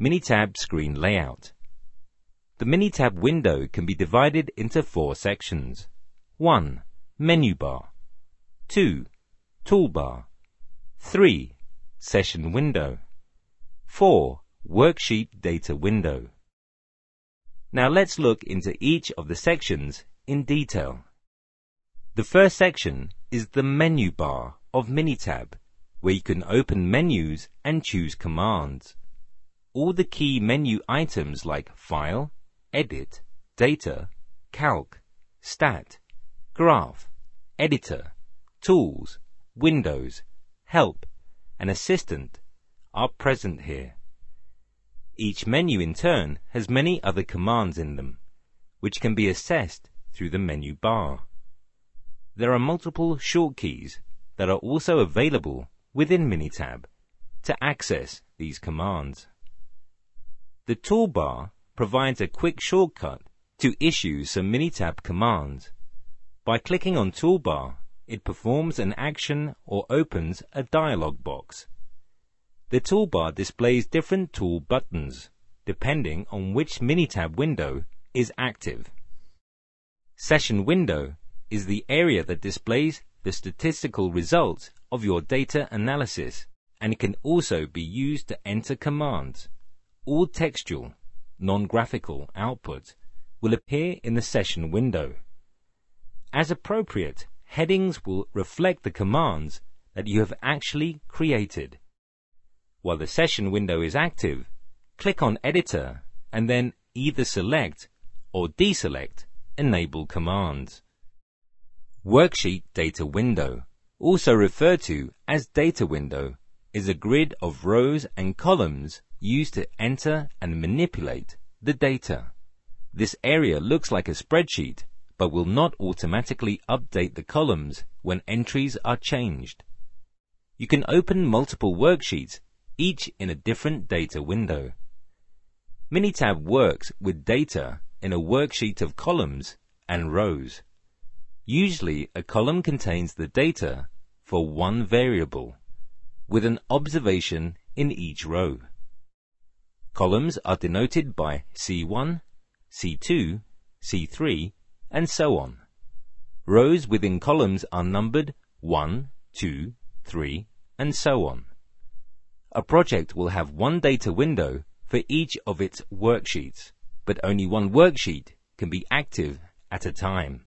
Minitab screen layout. The Minitab window can be divided into four sections. 1. Menu bar. 2. Toolbar. 3. Session window. 4. Worksheet data window. Now let's look into each of the sections in detail. The first section is the menu bar of Minitab, where you can open menus and choose commands. All the key menu items like File, Edit, Data, Calc, Stat, Graph, Editor, Tools, Windows, Help, and Assistant are present here. Each menu in turn has many other commands in them, which can be accessed through the menu bar. There are multiple short keys that are also available within Minitab to access these commands. The toolbar provides a quick shortcut to issue some Minitab commands. By clicking on Toolbar, it performs an action or opens a dialog box. The toolbar displays different tool buttons, depending on which Minitab window is active. Session window is the area that displays the statistical results of your data analysis and it can also be used to enter commands. All textual, non-graphical output will appear in the session window. As appropriate, headings will reflect the commands that you have actually created. While the session window is active, click on Editor and then either select or deselect Enable Commands. Worksheet Data Window, also referred to as Data Window, is a grid of rows and columns used to enter and manipulate the data. This area looks like a spreadsheet, but will not automatically update the columns when entries are changed. You can open multiple worksheets each in a different data window. Minitab works with data in a worksheet of columns and rows. Usually a column contains the data for one variable, with an observation in each row. Columns are denoted by C1, C2, C3, and so on. Rows within columns are numbered 1, 2, 3, and so on. A project will have one data window for each of its worksheets, but only one worksheet can be active at a time.